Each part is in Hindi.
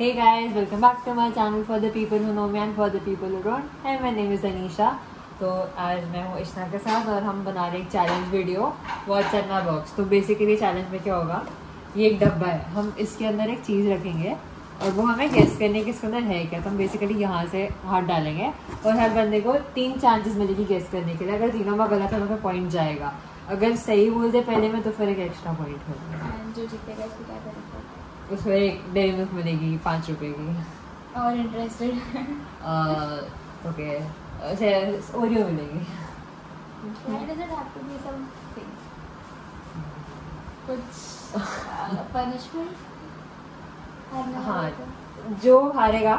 Hey guys, welcome back to my channel for the people who know me and for the people who don't. Hey, my name is Anisha. तो आज मैं हूँ इश्ना के साथ और हम बना रहे एक चैलेंज वीडियो वॉच करना बॉक्स तो बेसिकली चैलेंज में क्या होगा? ये एक डब्बा है। हम इसके अंदर एक चीज़ रखेंगे और वो हमें गेस करने के इसके अंदर है क्या? तो हम बेसिकली यहाँ से हाथ डालेंगे और हर बंदे को तीन चांसेस मिलेगी गेस करने के लिए। अगर तीनों में गलत है तो पॉइंट जाएगा। अगर सही बोल दे पहले में तो फिर एक एक्स्ट्रा पॉइंट होगा। उसमें एक डेरी मिल्क मिलेगी पाँच रुपए की। और इंटरेस्टेड ओके ओरियो मिलेगी? कुछ। हाँ जो हारेगा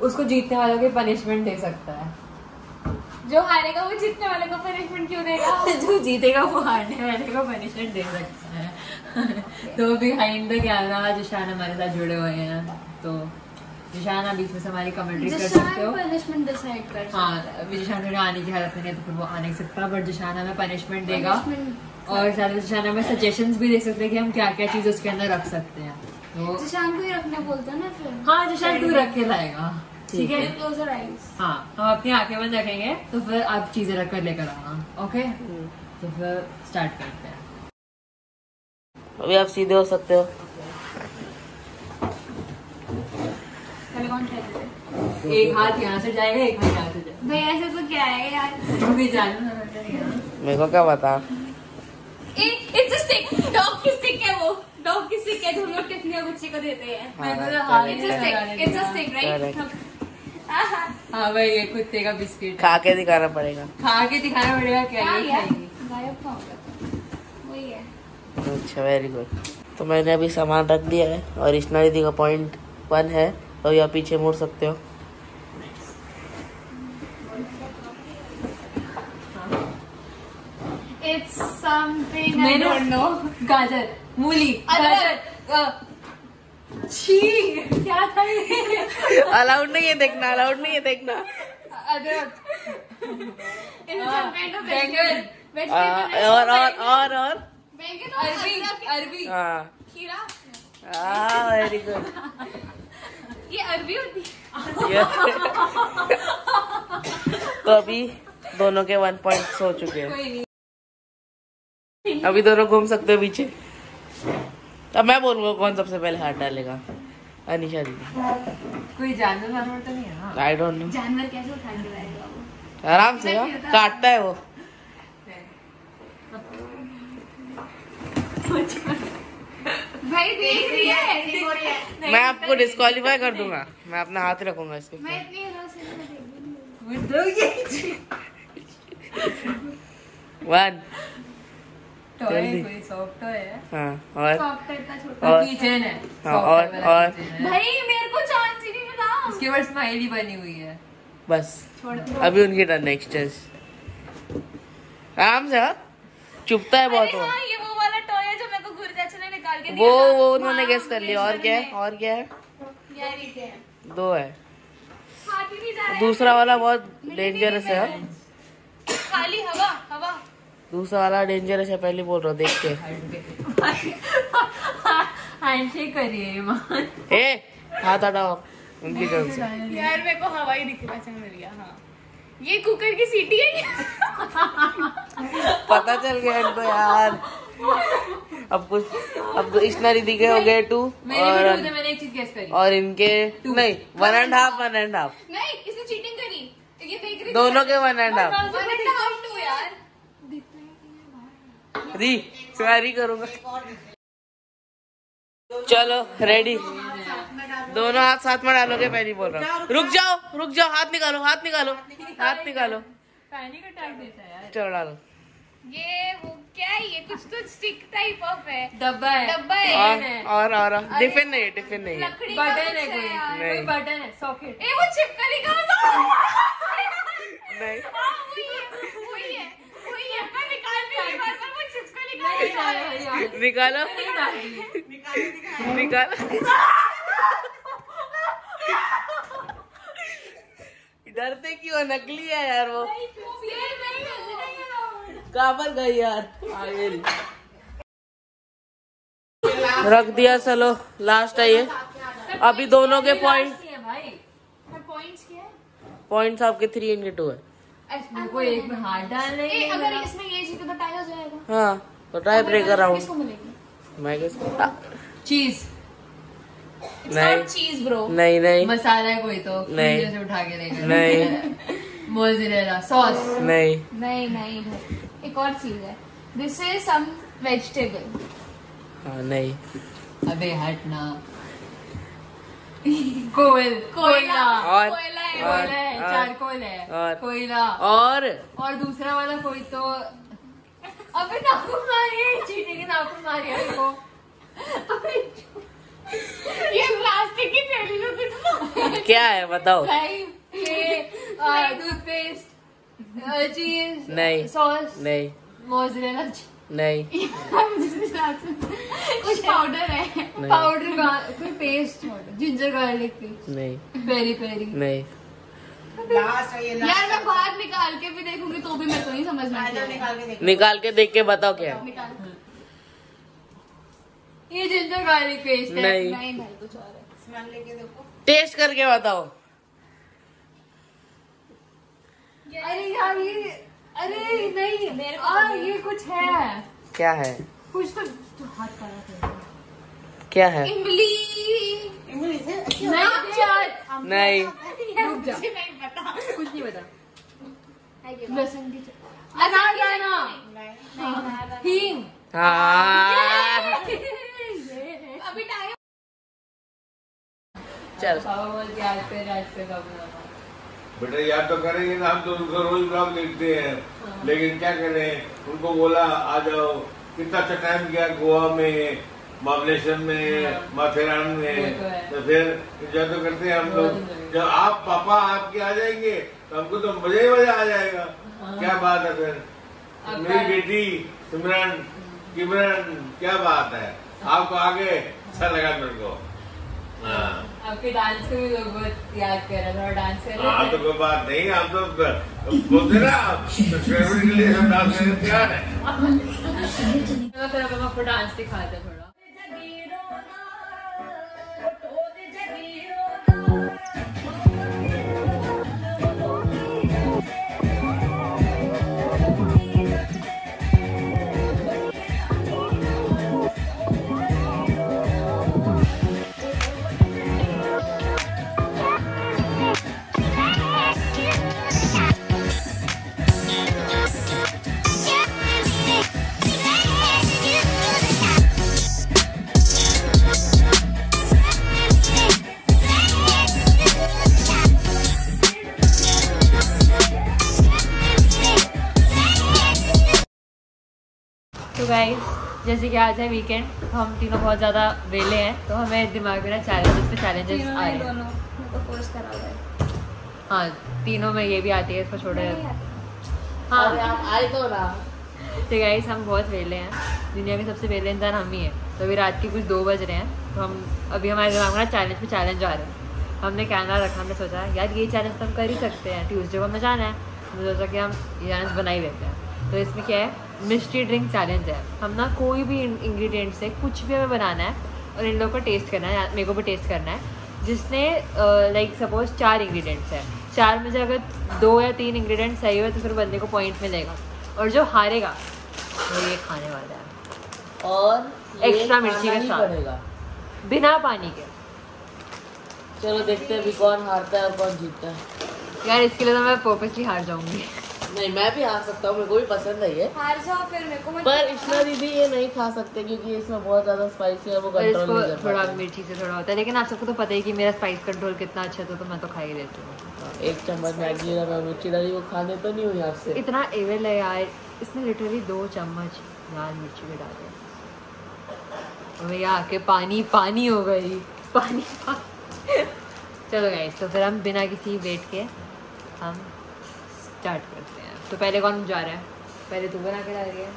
उसको जीतने वालों के पनिशमेंट दे सकता है। जो हारेगा वो जीतने वाले को पनिशमेंट क्यों देगा? जो जीतेगा वो हारने वाले को पनिशमेंट दे सकता है। तो बिहाइंड द कैमरा जिशान हमारे साथ जुड़े हुए हैं। तो जिशान आप बीच में से हमारी कमेंट्री कर सकते हो। पनिशमेंट डिसाइड कर हाँ जिशान थोड़ी आने की हालत में नहीं है तो फिर वो आ नहीं सकता बट जिशान हमें पनिशमेंट देगा। और शायद जिशान हमें सजेशंस भी दे सकते हैं कि हम क्या क्या चीज़ उसके अंदर रख सकते हैं। तो जिशान को ही रखना बोलते हैं ना फिर? हाँ जिशान तू रख के लाएगा। ठीक है? हाँ। हम अपनी आँखें बंद रखेंगे तो फिर आप चीज़ें रख कर लेकर आना ओके तो फिर स्टार्ट करते हैं। अभी आप सीधे हो सकते हो। पहले कौन एक हाथ यहाँ से जाएगा एक हाथ यहाँ से जाएगा। भाई ऐसे तो क्या है यार? तू भी जान मेरे को क्या बता इट्स डॉग की स्टिक है वो। डॉग की स्टिक है जो हम लोग टिफ़िन बच्चे को देते हैं। हाँ भाई ये कुत्ते का बिस्किट खा के दिखाना पड़ेगा। खा के दिखाना पड़ेगा क्या हाँ ये यार खाएगी। गायब कहाँ हो? गया था? वही है। अच्छा वेरी गुड तो मैंने अभी सामान रख दिया है और इश्ना दीदी का पॉइंट वन है तो या पीछे मुड़ सकते हो। इट्स समथिंग आई मैंने- डोंट नो गाजर मूली गाजर छी क्या था ये? अलाउड नहीं है देखना अलाउड नहीं है देखना। बैंगन आ, और और और और। अरबी अरबी। हाँ। खीरा? वेरी गुड ये अरबी होती है। तो अभी दोनों के वन पॉइंट हो चुके हैं। अभी दोनों घूम सकते हो पीछे। अब मैं बोलूँगा कौन सबसे पहले हाथ डालेगा? अनिशा दीदी। कोई जानवर वानवर तो नहीं है आई डोंट नो जानवर कैसे उठा के लाएगा आराम से हाँ, काटता है वो। भाई देख रही है। देख रही है। मैं आपको डिस्कालीफाई कर दूँगा। मैं अपना हाथ रखूँगा इसके मैं इतनी हूँ। वन जल्दी। कोई सॉफ्ट टॉय है? हाँ और? Soft इतना छोटा और- किचन है। हाँ, और- और- भाई मेरे को चांस ही नहीं मिला उसके ऊपर स्माइली बनी हुई है। बस। छोड़ अभी उनकी टर्न नेक्स्ट आराम से हाँ? चुपता है बहुत वो। हाँ ये वो वाला टॉय है जो मेरे को ने निकाल के दिया वो वो उन्होंने गेस कर लिया। और क्या है? और क्या है? यार ये क्या है दो है। हाथ नहीं जा रहा दूसरा वाला बहुत डेंजरस है? खाली हवा दूसरा वाला डेंजरस है पहले बोल रहा हूँ देख के। करिए ए हाथ हटाओ उनकी टर्न से यार मेरे को हवा ही दिखला चल मिल गया हाँ। ये कुकर की सीटी है पता चल गया इनको यार। अब कुछ अब तो इश्ना दीदी के हो गए टू और मैंने एक चीज़ गेस करी। और इनके नहीं one and half one and half नहीं इसने चीटिंग करी। ये देख रही दोनों के one and half one and half two यार री मैं री करूँगा। चलो रेडी दोनों हाथ साथ में डालोगे पहले बोल रहा। हूँ रुक जाओ रुक जाओ हाथ निकालो हाथ निकालो हाथ निकालो। है चलो डालो। ये वो क्या है ये कुछ तो स्टिक टाइप ऑफ़ है। डब्बा है। डब्बा है। और और और टिफ़िन नहीं है टिफ़िन नहीं है। लकड़ी बटन है कोई? नहीं। बटन है? सॉकेट ए वो छिपकली का नहीं हाँ, वही है वही है वही है मैं निकाल भी रही बार बार वो छिपकली का नहीं है। डाला यार निकालो। निकालो। डरते क्यों? नकली है यार वो। है कहाँ पर गई यार रख दिया चलो लास्ट है ये। अभी दोनों के पॉइंट पॉइंट्स क्या है पॉइंट्स आपके थ्री इनके टू है एक में हाथ अगर इसमें ये जीते तो टाई हो जाएगा। हाँ। तो ट्राई ब्रेकर राउंड किसको मिलेगी? मैं किसको? चीज़ नहीं। चीज़ ब्रो नहीं नहीं। मसाला है कोई तो। नहीं। उठा के लेकर नहीं। मोजरेला सॉस नहीं। नहीं नहीं भाई एक और चीज़ है। दिस इज़ सम वेजिटेबल हाँ नहीं। अबे हटना कोयल कोयला। और कोयला है कोयला है और- चारकोल है। और- कोयला। और और दूसरा वाला कोई तो अबे नाखून मारिए चीनी के नाखून मेरे को अबे ये प्लास्टिक की थैली में कुछ क्या है बताओ। टूथपेस्ट चीज़ नहीं। सॉस नहीं। मोजरेला नहीं। कुछ पाउडर है। पाउडर कोई पेस्ट जिंजर गार्लिक पेस्ट नहीं। पेरी पेरी नहीं। यार मैं बाहर निकाल के भी देखूँगी तो भी मेरे को नहीं समझ में निकाल के देख के बताओ क्या ये जिंजर गार्लिक पेस्ट है। नहीं। नहीं भाई कुछ और है टेस्ट करके बताओ। अरे यार ये अरे नहीं। आ, ये कुछ है। क्या है? कुछ तो, तो हाथ करा था क्या है? इमली। नहीं यार नहीं रुक जा मुझे नहीं पता। कुछ नहीं बता लहसुन की चटनी। अनारदाना नहीं, हींग हाँ अभी टाइम चल पापा बोलते आज पे आज पे कब बनाना बेटा याद तो करेंगे ना हम तो उनका रोज ब्लॉग देखते हैं। लेकिन क्या करें? उनको बोला आ जाओ। कितना अच्छा टाइम गया गोवा में। महाबलेश्वर में माथेरान में तो तो फिर एंजॉय तो करते हैं हम लोग। जब आप पापा आपके आ जाएँगे तो हमको तो मज़ा ही मज़ा आ जाएगा। क्या बात है फिर? मेरी बेटी सिमरन किमरन क्या बात है? आपको आगे अच्छा लगा मेरे को। हाँ। आपके डांस को भी लोग बहुत याद कर रहे और डांस कर हाँ रहे तो कोई बात नहीं आप तो बोलते ना सब्सक्राइबर के लिए हम डांस करने तैयार है तो फिर हम आपको डांस दिखाते हैं जैसे कि आज है वीकेंड तो हम तीनों बहुत ज़्यादा वेले हैं तो हमें दिमाग में ना चैलेंजेस पे चैलेंजेस आ रहे हैं कोर्स करा हुआ है। हाँ तीनों में ये भी आती है इसको छोड़े। हाँ। आए तो ना। तो गाइस हम बहुत वेले हैं। दुनिया के सबसे वेले इंसान हम ही हैं। तो अभी रात के कुछ दो बज रहे हैं तो हम अभी हमारे दिमाग में ना चैलेंज पे चैलेंज आ रहे हैं। हमने कैमरा रखा हमने सोचा यार ये चैलेंज तो हम कर ही सकते हैं। ट्यूसडे को हमें जाना है। हमने सोचा कि हम ये चैलेंज बना ही लेते हैं। तो इसमें क्या है? मिस्ट्री ड्रिंक चैलेंज है। हम ना कोई भी इंग्रेडिएंट से कुछ भी हमें बनाना है और इन लोगों को टेस्ट करना है मेरे को भी टेस्ट करना है जिसने लाइक सपोज़ चार इंग्रेडिएंट्स है। चार में से अगर दो या तीन इंग्रेडिएंट सही हुए तो फिर बंदे को पॉइंट मिलेगा। और जो हारेगा वो ये खाने वाला है। और एक्स्ट्रा मिर्ची का साथ। बिना पानी के। चलो देखते हैं अभी कौन हारता है और कौन जीतता है। यार इसके लिए तो मैं पर्पसली हार जाऊँगी। नहीं मैं भी हार सकता हूँ मेरे को भी पसंद है ये। हार जाओ फिर मेरे को मत पर इश्ना दीदी ये नहीं खा सकते क्योंकि इसमें बहुत ज़्यादा स्पाइसी है वो कंट्रोल इसको नहीं कर थोड़ा मिर्ची से थोड़ा होता है लेकिन आप सबको तो पता ही कि मेरा स्पाइस कंट्रोल कितना अच्छा था तो मैं तो खा ही लेती हूँ। एक चम्मच मैगी और मिर्ची डाली वो खाने तो नहीं हुई आपसे। इतना एवल है यार इसने लिटरली दो चम्मच लाल मिर्ची भी डाले भैया आके पानी पानी हो गई पानी पानी। चलो गाइस तो फिर हम बिना किसी वेट के हम स्टार्ट करते हैं। तो पहले कौन जा रहा है? पहले तू बना के डाल रही है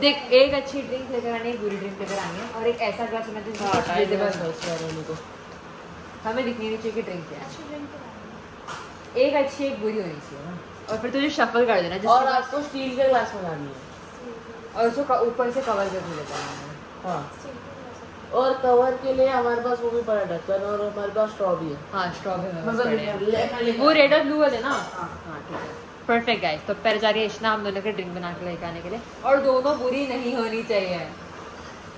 देख एक अच्छी ड्रिंक लेकर आनी एक बुरी ड्रिंक लेकर आनी है और एक ऐसा ग्लास होना चाहिए हाँ, है। हो। हूँ हमें दिखनी नहीं चाहिए कि ड्रिंक क्या है। एक अच्छी एक बुरी होनी चाहिए ना। और फिर तुझे शफल कर देना और आपको स्टील के ग्लास में डालनी है। और उसको ऊपर से कवर करके देता है। हाँ। और कवर के लिए हमारे पास वो भी पड़ा ढक्कन और हमारे पास स्ट्रॉ भी है। हाँ स्ट्रॉ भी मेरे पास पड़े हैं। ले- ले- वो रेड और ब्लू वाले ना? हाँ। ठीक है। परफेक्ट गाइस तो पहले जा रही है इश्ना हम दोनों के ड्रिंक बना के लेके आने के लिए। और दोनों बुरी नहीं होनी चाहिए।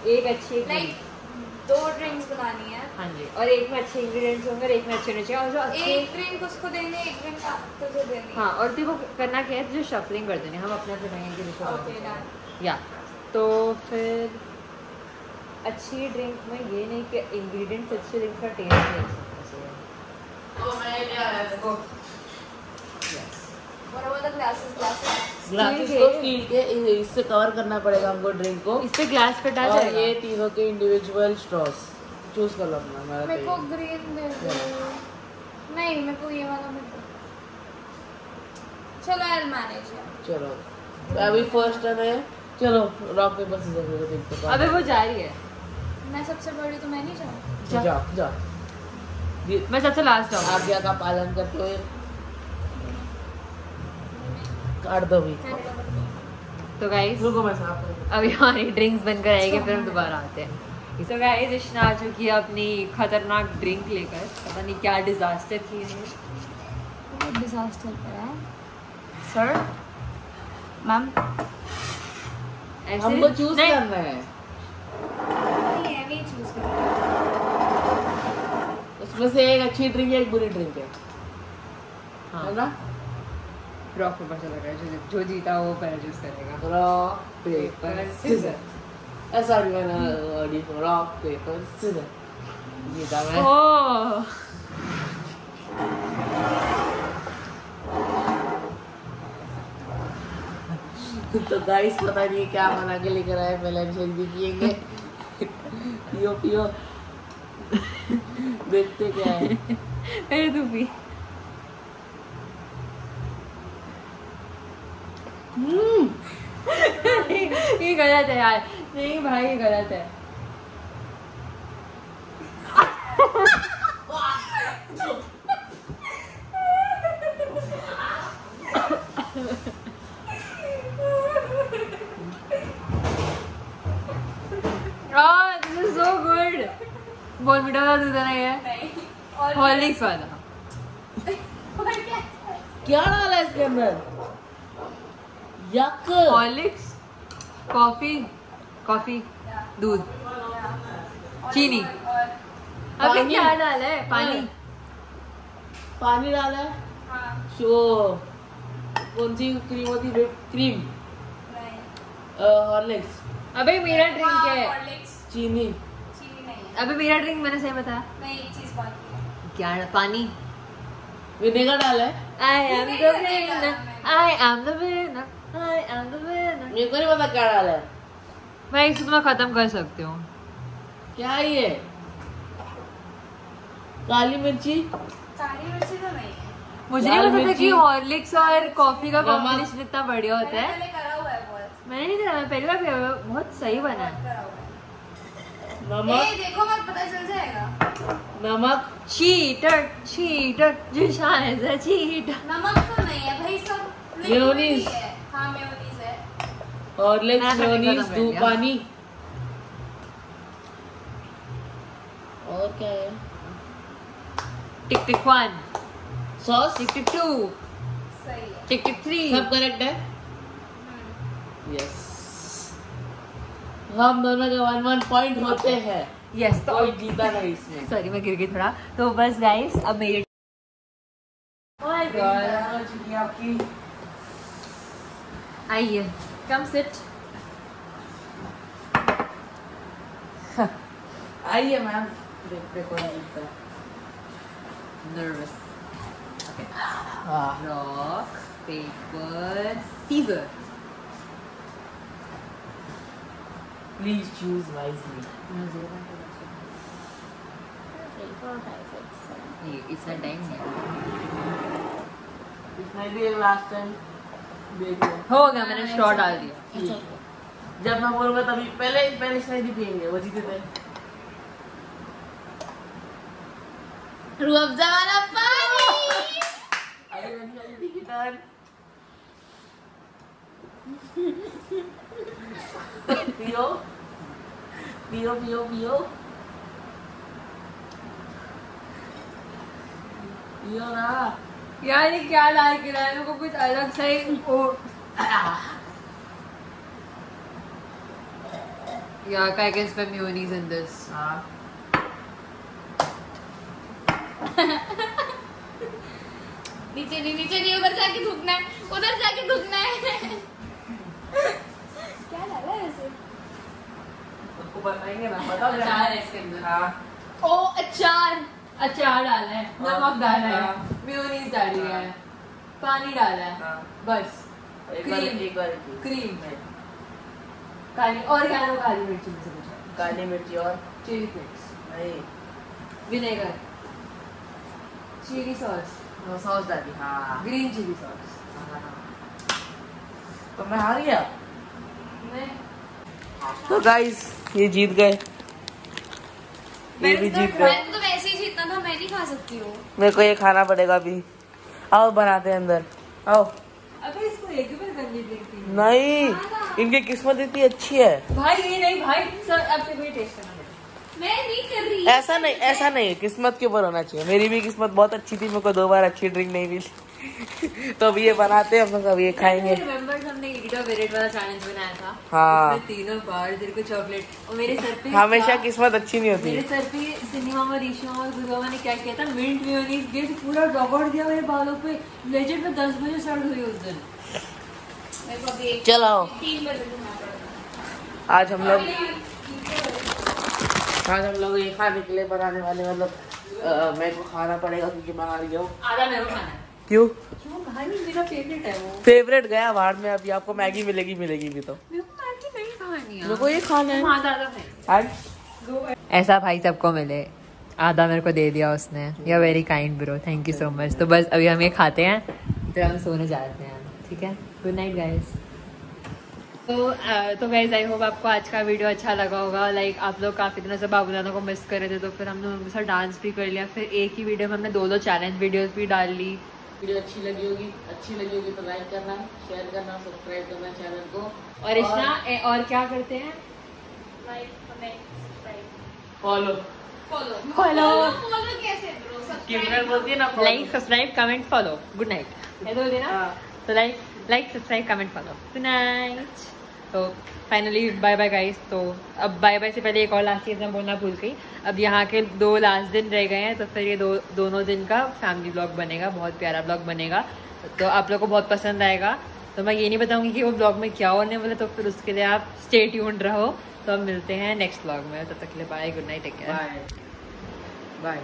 एक अच्छी। लाइक दो ड्रिंक्स बनानी है। हाँ जी और एक में अच्छे इंग्रेडिएंट्स होंगे और एक में अच्छे होने चाहिए। और जो अच्छे एक ड्रिंक उसको देनी एक ड्रिंक तुझे देनी हाँ और देखो करना क्या है जो शफलिंग कर देनी है हम अपने अपने कि है। डन या तो फिर अच्छी ड्रिंक में ये नहीं कि इंग्रेडिएंट्स अच्छे ड्रिंक का टेस्ट नहीं तो मैं ले आया देखो Yes. What about the glasses? Glasses. Glasses को के- स्टील के इससे कवर करना पड़ेगा हमको ड्रिंक को। ग्लास पे डाल और जाएगा। ये तीनों के इंडिविजुअल स्ट्रॉस चूज़ कर लो अपना मेरा मेरे को तो ग्रीन दे दो। नहीं मेरे को ये वाला चलो आई मैनेज चलो। अभी फ़र्स्ट है चलो रॉक पेपर सीजर देखते हैं अबे वो जा रही है। मैं सबसे बड़ी तो मैं नहीं जाऊँ। जा। जाओ जाओ ये मैं सबसे लास्ट आऊँ आज्ञा का पालन करते हुए काट दो भी। तो गाइस रुको मैं साफ़ कर अभी हमारी ड्रिंक्स बनकर आएगी फिर हम दोबारा आते हैं। तो गाइस इश्ना आ चुकी है अपनी खतरनाक ड्रिंक लेकर। पता नहीं क्या डिजास्टर की है बहुत डिजास्टर करा है। सर मैम ऐसे हमको चूज़ करना है नहीं है नहीं चूज़ कर उसमें से एक अच्छी ड्रिंक है एक बुरी ड्रिंक है। हाँ। ना? रॉक पेपर चला गया जो जो जीता वो पहले चूज़ करेगा रॉक पेपर सीजर सॉरी मैंने ऑडी रॉक पेपर सीजर जीता मैं। ओह तो गाइस पता नहीं क्या बना के लेकर आए पहले शेक भी पियेंगे। पियो पियो। देखते क्या है। अरे तू पी। हम्म। ये गलत है यार। नहीं भाई ये गलत है। बोल मीठा वाला दूध है नहीं और हॉर्लिक्स वाला क्या? डाला है इसके अंदर? यक। हॉर्लिक्स कॉफ़ी कॉफ़ी दूध चीनी। और अबे क्या डाला है? पानी। पानी डाला है? हाँ। शो। कौन सी क्रीम होती है? Cream Horlicks. अबे मेरा ड्रिंक हाँ, है। चीनी। है अबे मेरा ड्रिंक मैंने सही बताया नहीं एक चीज़ बाकी है क्या पानी। विनेगर डाला है? I am नहीं the करेगा winner. मैं। I am the winner. I am the winner. मेरे को नहीं पता क्या डाला है। मैं इसको खत्म कर सकती हूँ। क्या है ये? काली मिर्ची? काली मिर्ची तो नहीं मुझे नहीं पता था। कि हॉर्लिक्स और कॉफ़ी का कॉम्बिनेशन इतना बढ़िया होता मैंने है। करा हुआ है मैंने नहीं करा मैं पहली बार बहुत सही बना है। नमक। देखो मत पता चल जाएगा। नमक। Cheater cheater Zeeshan is a cheater नमक तो नहीं है भाई सब ही मेयोनीज। है। हाँ मेयोनीज है। पानी और क्या है? Tick tick one sauce tick tick two सही है। टिक टिक थ्री सब करेक्ट है? हम्म। यस हम दोनों के वन वन पॉइंट होते हैं। यस तो कोई जीता नहीं इसमें। सॉरी मैं गिर गई थोड़ा। तो बस गाइस अब मेरी Oh. हो चुकी आपकी। आइए कम सिट आइए मैम देखते कौन जीतता है। नर्वस हाँ। Rock paper scissor please choose wisely ये इतना टाइम है इसमें भी लास्ट टाइम देख लो हो गया मैंने स्ट्रॉ डाल दिया। जब मैं बोलूँगा तभी पहले पहले इसमें भी पियेंगे वो जीते थे। रूह वाला पानी अरे वाली वाली थी पियो पियो पियो पियो पियो ना यार ये क्या लाए को कुछ अलग सा ही Yeah, I can spend mayonnaise in this. Ah. नीचे नहीं नीचे नहीं उधर जाके थूकना है उधर जाके थूकना है उसको बताएँगे ना बताओ अचार है। इसके अंदर। हाँ। ओ अचार। अचार डाला है हाँ, नमक डाला है हाँ। मेयोनीज डाली है पानी डाला है हाँ। बस। एक बार क्रीम एक बार एक बार। काली और क्या काली मिर्ची में से कुछ? काली मिर्ची और? Chilli flakes. नहीं। विनेगर। Chilli sauce. वो सॉस डाली हाँ। Green chilli sauce. तो मैं हार गया? मैं तो गाइस ये जीत गए। ये भी मैंने जीत तो गए। तो वैसे ही जीतना था मैं नहीं खा सकती हूँ। मेरे को ये खाना पड़ेगा अभी। आओ बनाते हैं अंदर। आओ। अबे इसको एक ही बार करनी देखती हूँ। नहीं इनकी किस्मत इतनी अच्छी है। भाई ये नहीं भाई सर आपके कोई टेस्ट करना मैं नहीं कर रही। ऐसा नहीं ऐसा नहीं किस्मत के ऊपर होना चाहिए? मेरी भी किस्मत बहुत अच्छी थी मेरे को दो बार अच्छी ड्रिंक नहीं मिली। तो अभी ये बनाते हैं हम लोग अभी ये खाएँगे। हाँ। तीनों बार तेरे को चॉकलेट और मेरे सर पे हमेशा किस्मत अच्छी नहीं होती। मेरे सर पे ने क्या किया था? पूरा रगड़ दिया मेरे बालों पे। लेजेंड में दस बजे हुई उस दिन। चलो। आज हम लोग आज हम लोग ये खाने के लिए बनाने वाले मतलब मेरे को खाना पड़ेगा क्योंकि हार गया हूँ। आधा मेरे को खाना है। क्यों? फेवरेट है वो। फेवरेट गया बाहर में अभी आपको मैगी मिलेगी मिलेगी भी तो। मेरे को मैगी नहीं खानी ये खाना है। आज? ऐसा भाई सबको मिले। आधा मेरे को दे दिया उसने। You very kind bro thank you so much तो बस अभी हम ये खाते हैं फिर हम सोने जाते हैं। ठीक है? गुड नाइट गाइस तो तो गाइज़ आई होप आपको आज का वीडियो अच्छा लगा होगा। लाइक आप लोग काफ़ी दिनों से बाबूलाना को मिस कर रहे थे तो फिर हमने उनके साथ डांस भी कर लिया। फिर एक ही वीडियो में हमने दो दो चैलेंज वीडियोस भी डाल ली। वीडियो अच्छी लगी होगी। अच्छी लगी होगी तो लाइक करना शेयर करना सब्सक्राइब करना चैनल को। और इतना और, और क्या करते हैं? Like comment subscribe follow follow. Follow कैसे ब्रो किमरन सब्सक्राइब बोलती है ना like subscribe comment follow good night ऐसे बोलते ना? हाँ। तो like like subscribe comment follow good night तो फाइनली बाय बाय गाइस तो अब बाय बाय से पहले एक और लास्ट चीज़ मैं बोलना भूल गई। अब यहाँ के दो लास्ट दिन रह गए हैं तो फिर ये दो दोनों दिन का फैमिली ब्लॉग बनेगा बहुत प्यारा ब्लॉग बनेगा। तो आप लोग को बहुत पसंद आएगा। तो मैं ये नहीं बताऊँगी कि वो ब्लॉग में क्या होने वाला तो फिर उसके लिए आप स्टे ट्यून्ड रहो। तो हम मिलते हैं नेक्स्ट ब्लॉग में। तब तक के लिए bye good night take care bye bye